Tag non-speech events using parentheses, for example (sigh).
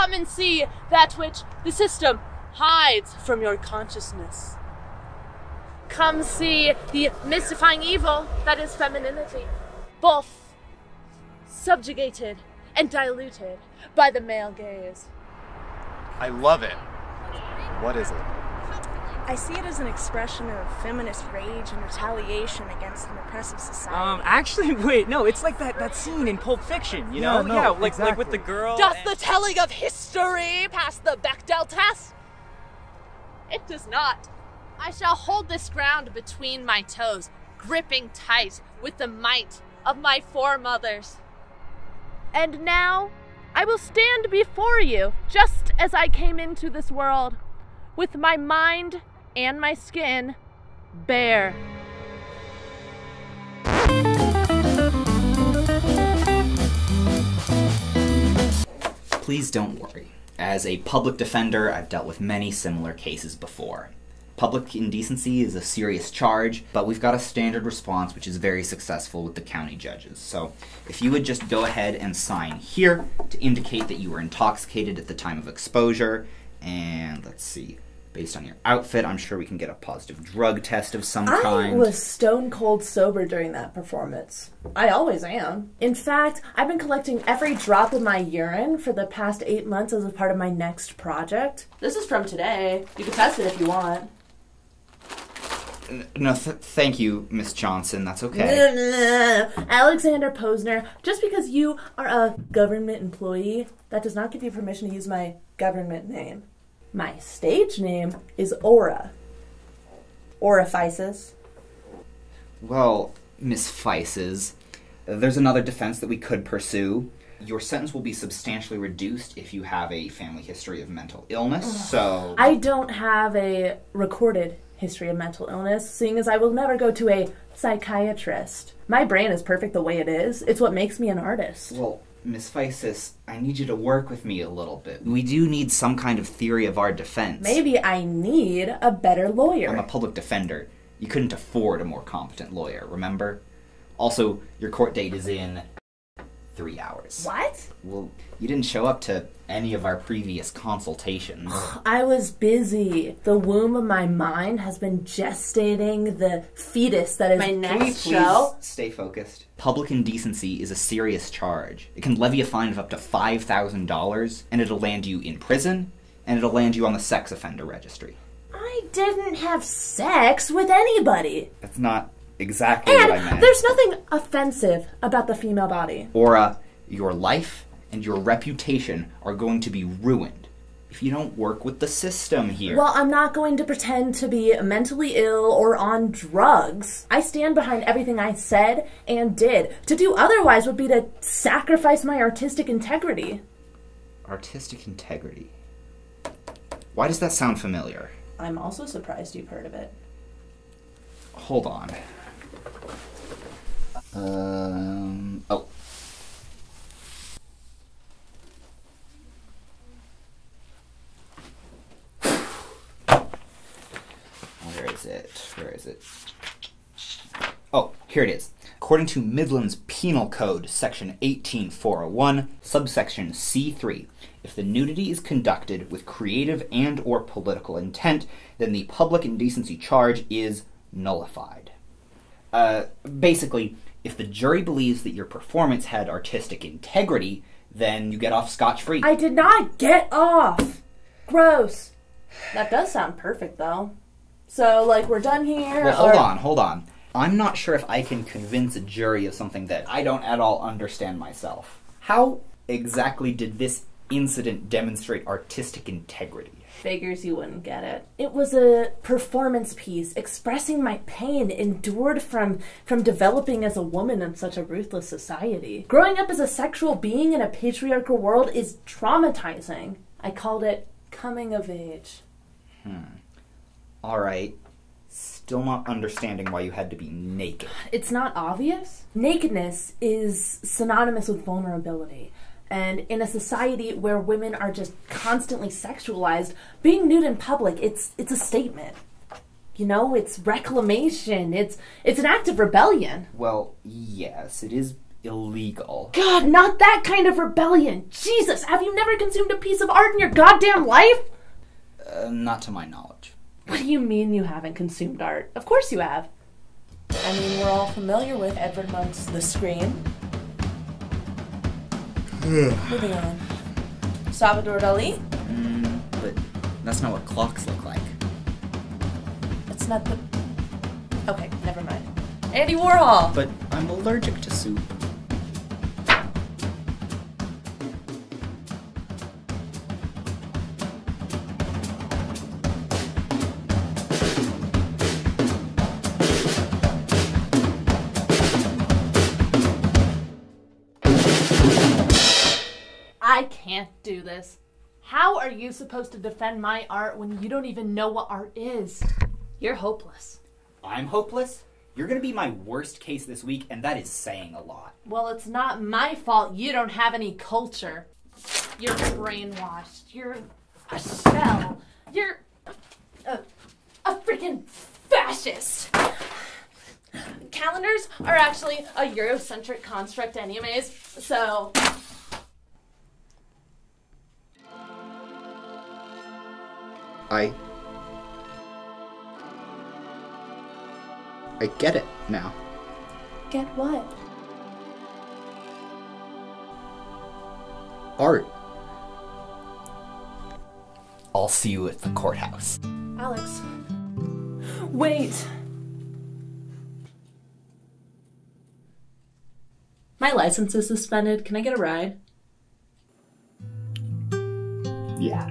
come and see that which the system hides from your consciousness. Come see the mystifying evil that is femininity, both subjugated and diluted by the male gaze. I love it. What is it? I see it as an expression of feminist rage and retaliation against an oppressive society. Um, actually, (laughs) wait, no, it's like that, that scene in Pulp Fiction, you know? Yeah, no, yeah, like, like with the girl. Does and- the telling of history pass the Bechdel test? It does not. I shall hold this ground between my toes, gripping tight with the might of my foremothers. And now, I will stand before you just as I came into this world, with my mind and my skin bare. Please don't worry. As a public defender, I've dealt with many similar cases before. Public indecency is a serious charge, but we've got a standard response which is very successful with the county judges. So, if you would just go ahead and sign here to indicate that you were intoxicated at the time of exposure, and let's see, based on your outfit, I'm sure we can get a positive drug test of some I kind. I was stone cold sober during that performance. I always am. In fact, I've been collecting every drop of my urine for the past eight months as a part of my next project. This is from today. You can test it if you want. No, th- thank you, Miss Johnson. That's okay. Alexander Posner, just because you are a government employee, that does not give you permission to use my government name. My stage name is Aura. Orifices. Well, Miss Phises, there's another defense that we could pursue. Your sentence will be substantially reduced if you have a family history of mental illness, so. I don't have a recorded history of mental illness, seeing as I will never go to a psychiatrist. My brain is perfect the way it is. It's what makes me an artist. Well, Miss Phises, I need you to work with me a little bit. We do need some kind of theory of our defense. Maybe I need a better lawyer. I'm a public defender. You couldn't afford a more competent lawyer, remember? Also, your court date is in three hours. what? Well, you didn't show up to any of our previous consultations. (sighs) I was busy. The womb of my mind has been gestating the fetus that is my next Please show. stay focused. Public indecency is a serious charge. It can levy a fine of up to $5,000, and it'll land you in prison, and it'll land you on the sex offender registry. I didn't have sex with anybody. That's not exactly what I And meant. there's nothing offensive about the female body. Aura, your life and your reputation are going to be ruined if you don't work with the system here. Well, I'm not going to pretend to be mentally ill or on drugs. I stand behind everything I said and did. To do otherwise would be to sacrifice my artistic integrity. Artistic integrity. Why does that sound familiar? I'm also surprised you've heard of it. Hold on. Um. Oh. Where is it? Where is it? Oh, here it is. According to Midland's Penal Code, Section 18401, subsection C3, if the nudity is conducted with creative and or political intent, then the public indecency charge is nullified. Uh, basically, if the jury believes that your performance had artistic integrity, then you get off scotch free. I did not get off. Gross. That does sound perfect, though. So, like, we're done here. Well, hold or- on, hold on. I'm not sure if I can convince a jury of something that I don't at all understand myself. How exactly did this incident demonstrate artistic integrity? Figures you wouldn't get it. It was a performance piece expressing my pain endured from from developing as a woman in such a ruthless society. Growing up as a sexual being in a patriarchal world is traumatizing. I called it coming of age. Hmm. Alright, still not understanding why you had to be naked. It's not obvious. Nakedness is synonymous with vulnerability. And in a society where women are just constantly sexualized, being nude in public, it's it's a statement. You know, it's reclamation. It's it's an act of rebellion. Well, yes, it is illegal. God, not that kind of rebellion. Jesus, have you never consumed a piece of art in your goddamn life? Uh, not to my knowledge. What do you mean you haven't consumed art? Of course you have. I mean, we're all familiar with Edward Munch's The Scream. Moving on. Salvador Dali? Mm, but that's not what clocks look like. That's not the. Okay, never mind. Andy Warhol! But I'm allergic to soup. Can't do this. How are you supposed to defend my art when you don't even know what art is? You're hopeless. I'm hopeless? You're gonna be my worst case this week, and that is saying a lot. Well, it's not my fault you don't have any culture. You're brainwashed. You're a shell. You're a, a freaking fascist. Calendars are actually a Eurocentric construct, anyways, so. I. I get it now. Get what? Art. I'll see you at the courthouse. Alex. Wait! My license is suspended. Can I get a ride? Yeah.